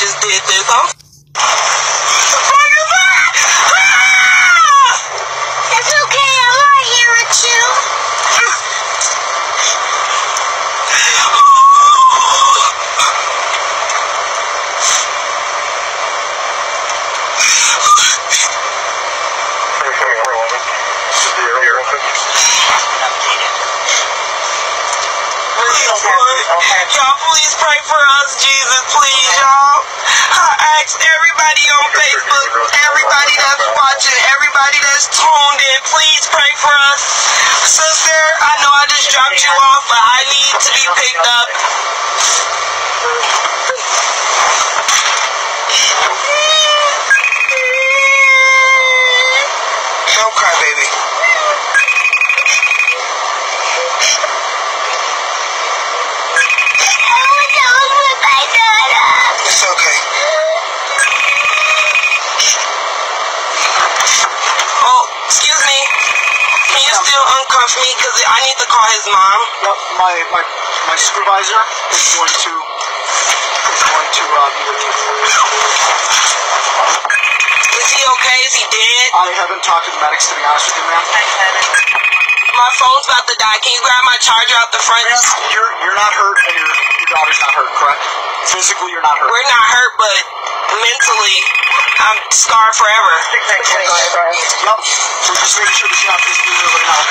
just did this. I'm It's okay, I'm right here with you. Please, Lord. Y'all, please pray for us, Jesus, everybody that's tuned in, please pray for us. Sister, I know I just dropped you off, but I need to be picked up. Don't cry, baby. Me? Because I need to call his mom. Yep, my, my, my supervisor is going to, is going to, uh, be with you. Is he okay? Is he dead? I haven't talked to the medics, to be honest with you, ma'am. My phone's about to die. Can you grab my charger out the front? You're, you're not hurt, and your, your daughter's not hurt, correct? Physically, you're not hurt. We're not hurt, but mentally, I'm scarred forever. Yep, we're just making sure that you're not right now.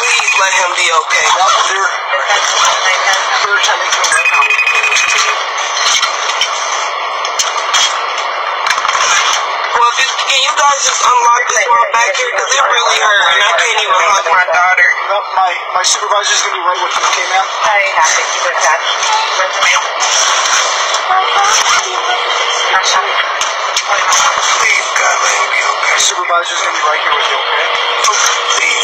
Please let him be okay. Yep, they're, they're attending to him right now. Well, if you, can you guys just unlock this door back here? Because it really hurt, and I can't even hug my daughter. Yep, my, my supervisor's gonna be right with you, okay, ma'am? Please, God, let him be okay. My supervisor's gonna be right here with you, okay?